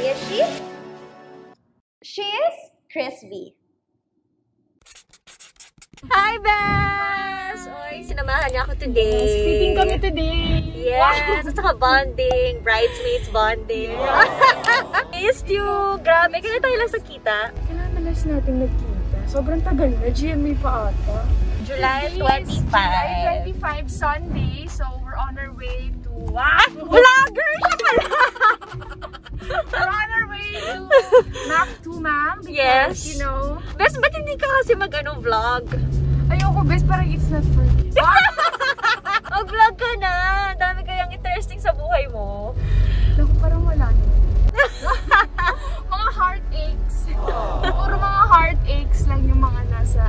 is she? She is Crispy. Hi, Bess! Oy, sinamahan niya ako today. Sleeping kami today. Yes! At saka bonding. Bridesmaids bonding. Missed you! Grabe, kaya tayo lang sa kita. Kailan na last natin nagkita? Sobrang tagal na. GMA pa ata. July Yes, 25. July 25, Sunday. So, we're on our way to... Ah! Vlogger siya pala! Yes. you know... Bes, ba't hindi ka kasi mag-ano vlog? Ayoko, best. Parang it's not for me. Mag-vlog ka na! Dami kayang interesting sa buhay mo. Naku, parang wala na. mga heartaches. Puro mga heartaches lang yung mga nasa...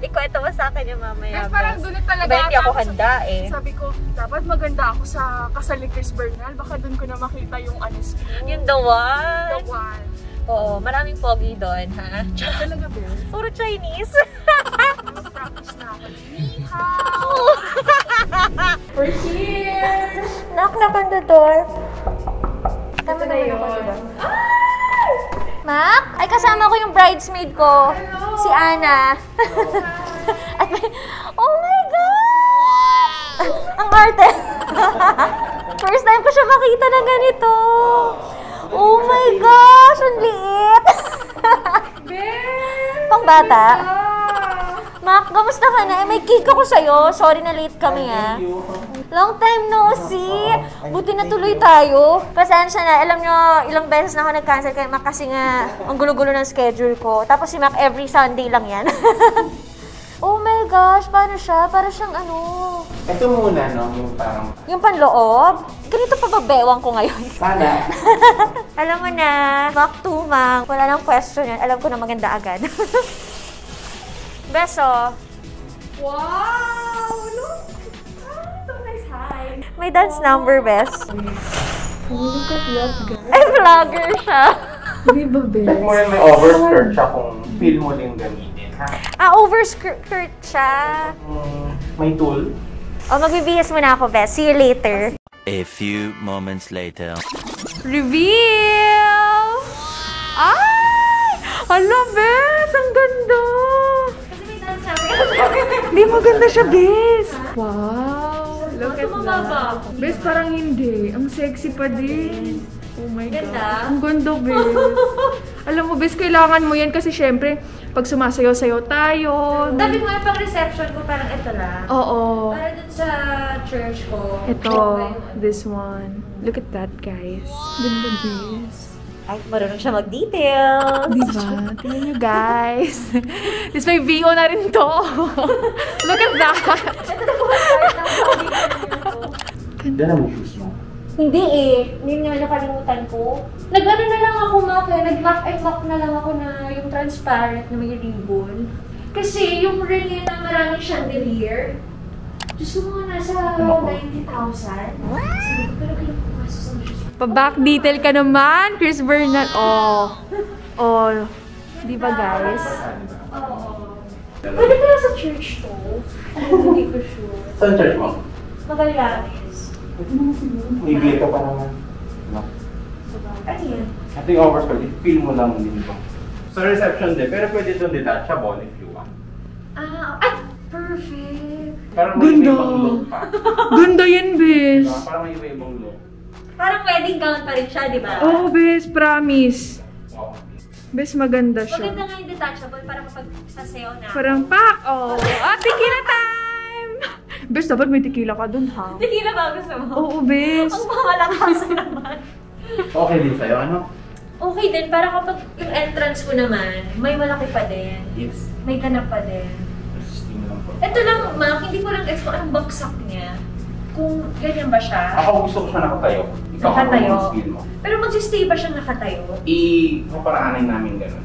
Ikwento mo sa akin yung mamaya. Best, parang Bes. doon talaga. Ba, hindi ako handa eh. Sabi ko, dapat maganda ako sa kasal ni Chris Bernal. Baka doon ko na makita yung anis ko. Yung the one. The one. Oo, maraming pogi doon, ha? Talaga, Bel? Puro Chinese. Practice na ako. Ni hao! We're here! Knock knock on the door. Ito na yun. Mac? Ay, kasama ko yung bridesmaid ko. Si Ana. At may, oh my God! Ang arte. First time ko siya makita na ganito. Oh my gosh! Ang liit. Pang bata. Mac, kamusta ka na? Eh, may cake ako sa'yo. Sorry na late kami ah. Long time no see. Buti na tuloy tayo. Pasensya na. Alam nyo, ilang beses na ako nag-cancel kay Mac kasi nga ang gulo-gulo ng schedule ko. Tapos si Mac every Sunday lang yan. oh my gosh, paano siya? Para siyang ano, Ito muna, no? Yung parang... yung panloob. Ganito pa babewang ko ngayon. Sana. Alam mo na, 2, Mang. Wala nang question yan. Alam ko na maganda agad. Beso. Wow! Look! Ah, so nice. Hi! May dance number, Bes. Look at that, guys. Ay, vlogger siya. Di ba, Check Bel? mo rin may overskirt siya kung feel mo din gamitin, ha? Ah, overskirt siya. Mm, may tool. O, magbibihis muna ako, Bes. See you later. A few moments later. Reveal! Ay! Hala, Bes! Ang ganda! Kasi may dance number. Hindi maganda siya, Bes! Wow! Look at that. Bes, parang hindi. Ang sexy pa din. Oh my Ganda. God. Ang ganda, Bes. Alam mo, Bes, kailangan mo yan kasi syempre, pag sumasayaw-sayaw tayo. Sabi ko yung pang-reception ko, parang ito lang. Oo. Para dun sa church ko. Ito, this one. Look at that, guys. Ganda, Bes. Ay, marunong siya mag-details. Diba? Tingnan nyo, guys. This may VO na rin to. Look at that. Ito na po ang start ng Ganda na mo mo. Hindi eh. Yun nga nakalimutan ko. Nag-ano na lang ako, Mac, eh. Nag-mock and mock na lang ako na yung transparent na may ribbon. Kasi yung ring na maraming chandelier, gusto mo nasa 90,000. Sabi ko, pero. Pa-back detail ka naman, Chris Bernal. Oh. Oh. Di ba, guys? Oo. Pwede kaya sa church to? Hindi ko sure. Saan church mo? Magallanes. Ito naman siguro. May glitter pa naman. No? Ano yan? Ito yung overskirt. Feel mo lang din ito. Sa reception din, pero pwede doon detachable if you want. Ah, ay! Perfect! Parang may Ganda. ibang look pa. Ganda yan, bes. Diba? Parang may iba-ibang look. Parang wedding gown pa rin siya, di ba? Oh, bes. Promise. Bes, maganda siya. Maganda nga yung detachable para kapag sasayaw na. Parang pak! Oh. Ah, tequila time! Bes, dapat may tequila ka dun, ha? Na ba gusto mo? Oo, bes. Ang mamalakas naman. Okay din sa'yo, ano? Okay din, para kapag yung entrance ko naman, may malaki pa din. Yes. May ganap pa din. Resisting lang po. Ito lang, Mac, hindi ko lang kung anong bagsak niya. Kung ganyan ba siya. Ako gusto ko siya nakatayo. Ikaw Nakatayo. ano feel mo? Pero magsistay ba siyang nakatayo? I-paparaanin namin ganun.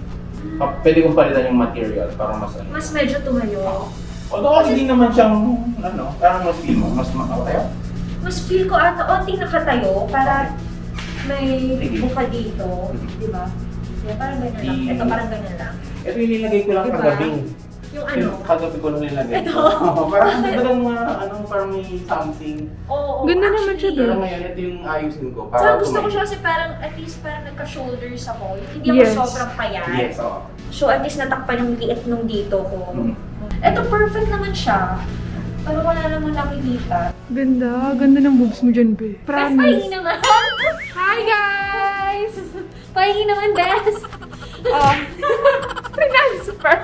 Pa- Pwede kong palitan yung material para mas ano. Mas medyo tumayo. Although hindi naman siyang, ano, parang mas feel mo, mas makatayo. Mas feel ko ata onting nakatayo para may buka dito. Di ba? Yeah, parang ganyan lang. Ito parang ganyan lang. Ito yung nilagay ko lang Diba? kagabing. Yung ano? Kagabi ko lang nilagay. Ito? parang talagang mga, ano, parang may something. Oo, Ganda naman siya Pero doon. ngayon, ito yung ayusin ko. Para gusto ko siya kasi parang at least parang nagka-shoulders ako. Hindi ako Yes. sobrang payat. Yes, oo. So at least natakpan yung liit nung dito ko. Mm. Ito perfect naman siya. Pero wala namang nakikita. Ganda. Ganda ng boobs mo dyan, be. Bes, Promise. pahingi naman. Hi, guys! pahingi naman, Bes. Oh. Transfer.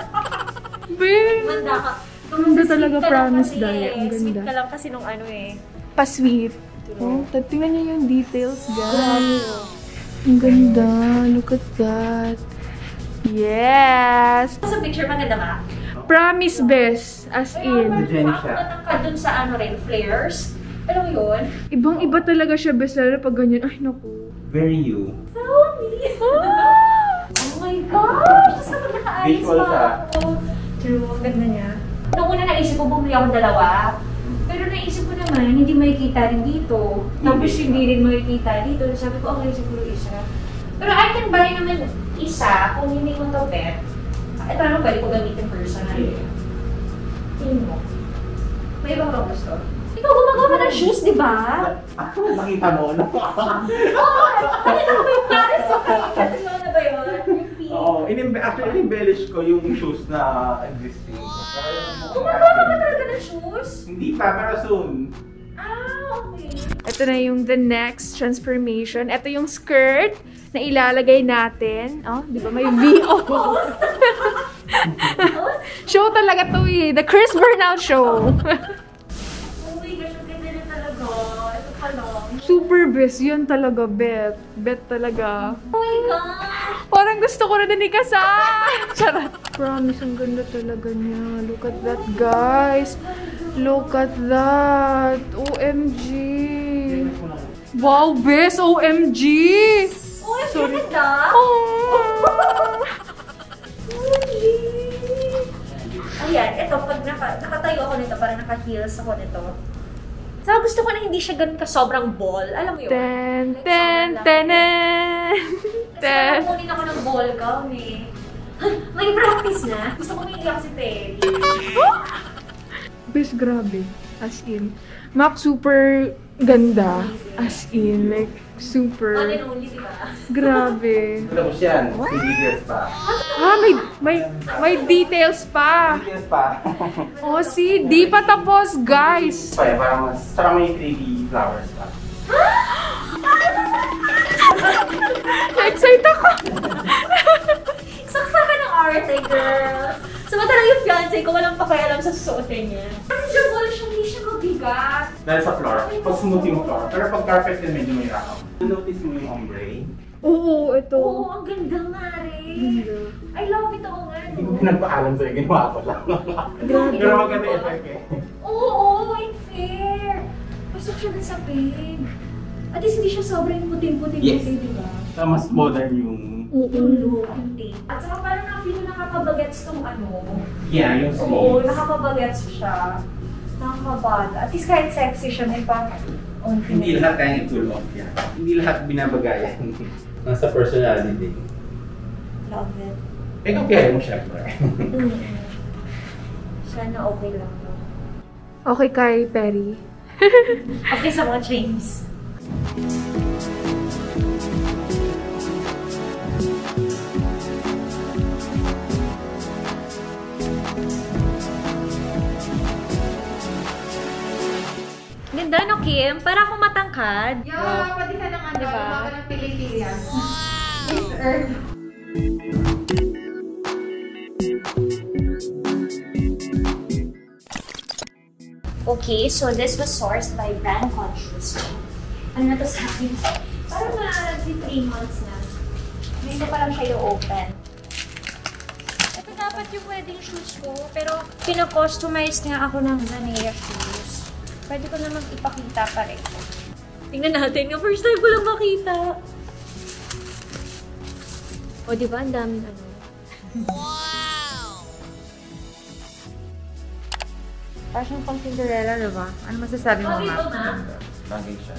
Be. Manda ka. Ganda talaga, promise, eh. Ang ganda. Sweet ka lang kasi nung ano eh. Pa-sweet. Oh, tingnan niyo yung details, guys. Ang ganda. Look at that. Yes! Sa picture, maganda ba? Promise, best. As in. Matangkad dun sa ano rin, flares. Alam mo yun? Ibang-iba talaga siya, best. Lalo pag ganyan. Ay, naku. Very you. Zoe! oh my gosh! Tapos kapag nakaayos Visual pa ako. True, ang ganda niya. Noong una naisip ko, bumili ako dalawa. Pero naisip ko naman, hindi makikita rin dito. Tapos Hindi. rin makikita dito. Sabi ko, okay, siguro isa. Pero I can buy naman isa kung hindi ko to bet. Ito ano, pwede ko gamitin Tingin mo. May ibang ka gusto. Ikaw gumagawa ka ng shoes, di ba? Ako, nakita mo? Oo! Ano na ba yung Paris sa kanina? na ba yun? Oo, in actually, embellish ko yung shoes na existing. Gumagawa ka ba talaga ng shoes? Hindi pa, pero soon. Ah, okay. Ito na yung the next transformation. Ito yung skirt na ilalagay natin. Oh, di ba? May VO. show talaga to eh. The Chris Burnout show. Super best. Yan talaga, bet. Bet talaga. Oh my gosh! Parang gusto ko na din ikasal. Charot. Promise, ang ganda talaga niya. Look at that, guys. Look at that. OMG. Wow, best. OMG. Oh, Sorry. ganda! Oh. Naka, nakatayo ako nito, parang naka-heels ako nito. Saka gusto ko na hindi siya ganun ka sobrang ball. Alam mo yun? Ten, Like, ten, ten, ten. Kasi parang kunin ako ng ball gown eh. May practice na. Gusto ko hindi ako si Perry. Best, grabe. As in. Mac, super ganda. As in, like, One and super. only, di ba? Grabe. Tapos yan, may details pa. Ah, may, may, may details pa. Details pa. Oh, see, di pa tapos, guys. Pa, parang mas, tsaka may 3D flowers pa. Excited ako. Saksa ka ng arte, girl. Samantalang yung fiancé ko, walang pakialam sa susuotin niya. Medyo wala siya. Dahil sa floor, pag smooth yung floor. Pero pag carpet din medyo may rakaw. Notice mo yung ombre? Oo, ito. Oo, ang ganda nga rin. I love it ako nga. Hindi ko pinagpaalam sa'yo, ginawa ko lang. Grabe. Pero maganda yung effect eh. Oo, oo, in fair. Pasok siya dun sa pig. At least hindi siya sobrang puting-puting Yes. puting, di ba? Mas modern yung... Yung look, yung tape. At saka parang na-feel na nakapabagets tong ano. Yeah, yung Oo, sleeves. nakapabagets siya. Nakakabata. At least kahit sexy siya, may pang... Hindi lahat kaya i-pull off yan. Hindi lahat binabagayan. Nasa personality. Love it. Ikaw kaya mo syempre. Mm. Sana okay lang to. Okay kay Perry. Okay sa mga James. Kim? Para akong matangkad. Yeah, pati ka naman, Diba? Baka ng pili-pili yan. Miss Earth. Okay, so this was sourced by Brand Conscious. Ano na to sa akin? Parang mga 3 months na. Ngayon ko pa lang siya i-open. Ito dapat yung wedding shoes ko, pero pinakustomize nga ako ng Zanea shoes. Pwede ko namang ipakita pa rin. Tingnan natin, yung first time ko lang makita. O, di ba? Ang daming ano. Fashion pang Cinderella, diba? Ano masasabi mo, Ma? Bagay siya.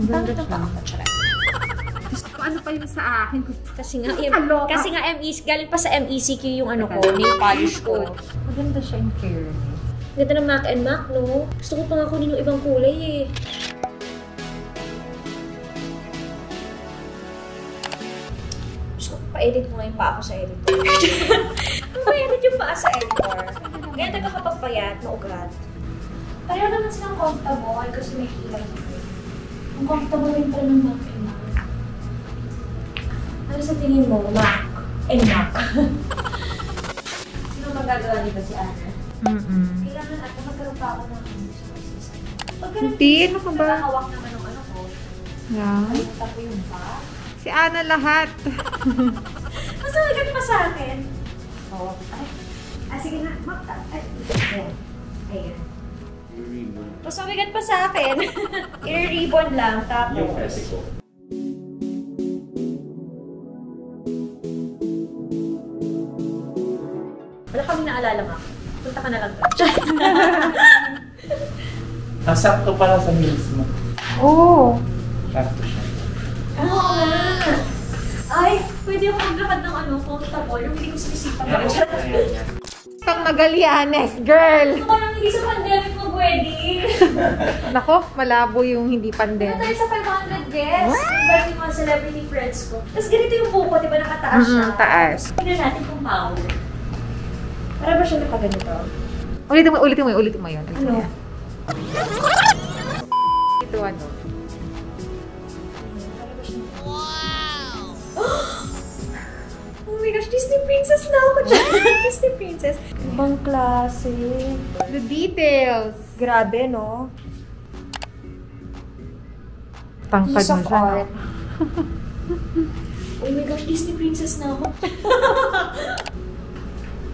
Bakit ang paa ko? Ano pa yung sa akin? Kasi nga, M- Kaloka. kasi nga MEC, galing pa sa MECQ yung ano ko, nail polish ko. Maganda siya in fairness. Ganda ng Mac and Mac, no? Gusto ko pa nga kunin yung ibang kulay eh. Gusto ko pa-edit mo nga yung paa ko sa editor. Pa-edit yung paa sa editor. Ganyan nagkakapagpayat, maugat. Pareho naman silang comfortable kasi may ilang Ang comfortable rin pala ng Mac and Mac. Ano sa tingin mo, Mac and Mac? Sino magagawa nito si Ana? Mm-mm. Kailangan at magkaroon pa ako ng Hindi, ano ka ba? nakahawak naman ng ano ko, Yeah. kalimutan ko yung pa. Si Ana lahat. Mas mabigat pa sa akin. Oo. Ay. Ah, sige na. Makta. Ay. Ayan. Ayan. Mas mabigat pa sa akin. I-ribbon lang, tapos. Yung kasi naalala, Mak. Punta ka na lang doon. Ang sakto pala sa heels mo. Oo. Sakto siya. Oo nga. Ay, pwede ako maglakad ng ano, comfortable. Yung hindi ko sinisipan. Yan, ayan, yan. Isang Magallanes, girl! Gusto ko lang hindi sa pandemic mag-wedding. Nako, malabo yung hindi Ano pandemic. tayo sa 500 guests? Iba yung mga celebrity friends ko. Tapos ganito yung buko, di ba nakataas siya? Mm, taas. Tignan natin kung power. Para ba siya nakaganito? Ulitin mo, ulitin mo, ulitin mo yun. Ulitin mo Ano? yan. Ito ano? Oh my gosh, Disney princess na ako dyan. Disney princess. Ibang klase. The details. Grabe, no? Tangkad mo siya. oh my gosh, Disney princess na ako.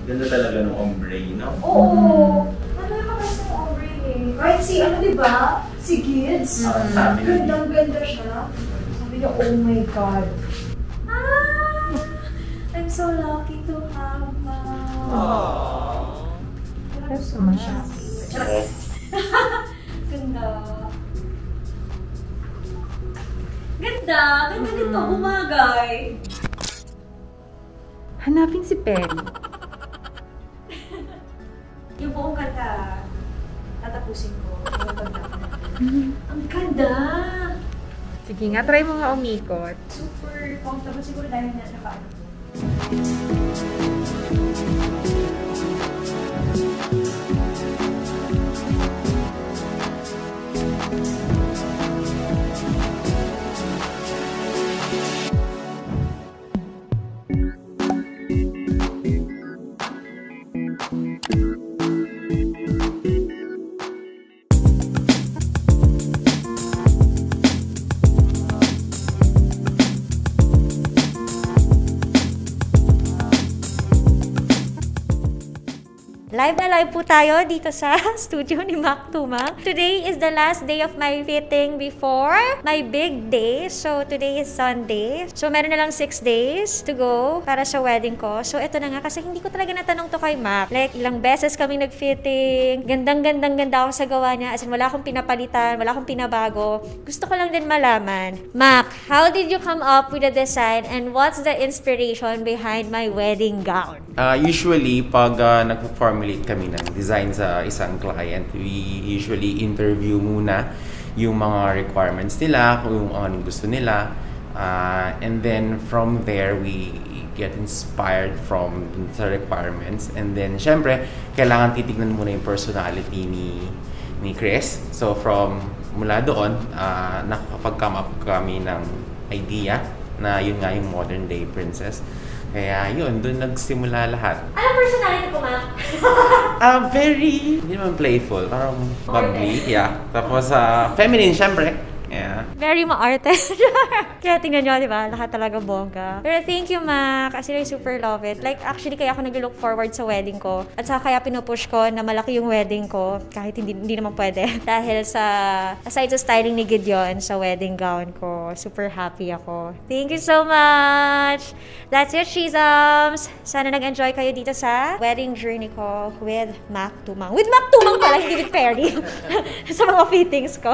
Ganda talaga ng ombre, no? Oo. Ano yung makasya ng ombre eh? Right, si ano, di ba? Si Gids. Ah, sabi na Gandang ganda siya. Sabi niya, oh my God. Ah! I'm so lucky to have mom. Aww. That's so much. Ganda. Ganda! Ganda nito, bumagay. Hanapin si Perry. Pagdating. Ang ganda! Sige nga, try mo nga umikot. Super comfortable siguro dahil na naka Live na live po tayo dito sa studio ni Mac Tuma. Today is the last day of my fitting before my big day. So, today is Sunday. So, meron na lang 6 days to go para sa wedding ko. So, ito na nga kasi hindi ko talaga natanong to kay Mac. Like, ilang beses kami nag-fitting. Gandang-gandang ganda ako sa gawa niya. As in, wala akong pinapalitan, wala akong pinabago. Gusto ko lang din malaman. Mac, how did you come up with the design and what's the inspiration behind my wedding gown? Uh, usually, pag uh, nagpo-formulate kami ng design sa isang client, we usually interview muna yung mga requirements nila, kung anong gusto nila. Uh, and then from there, we get inspired from sa requirements. And then, syempre, kailangan titignan muna yung personality ni ni Chris. So from mula doon, uh, nakakapag-come up kami ng idea na yun nga yung modern day princess. Kaya yun, doon nagsimula lahat. Anong personality ko, Mac? Ah, very, hindi naman playful, parang bubbly, yeah. Tapos, ah, feminine, syempre. Very maarte. kaya tingnan nyo, di ba? Lahat talaga bongga. Pero thank you, Mac. Kasi I super love it. Like, actually, kaya ako nag-look forward sa wedding ko. At saka kaya pinupush ko na malaki yung wedding ko. Kahit hindi, hindi naman pwede. Dahil sa, aside sa styling ni Gideon sa wedding gown ko, super happy ako. Thank you so much! That's it, Shizams! Sana nag-enjoy kayo dito sa wedding journey ko with Mac Tumang. With Mac Tumang pala, hindi with Perry. sa mga fittings ko.